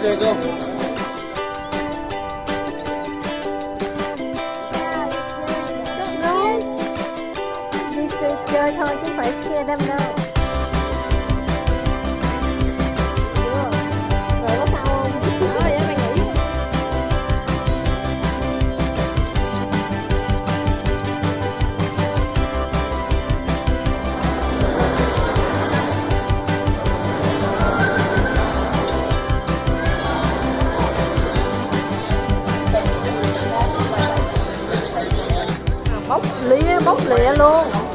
Okay, go. Đi chơi thôi chứ không phải xe đâm đâu. Bốc lia bốc lịa luôn.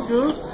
good.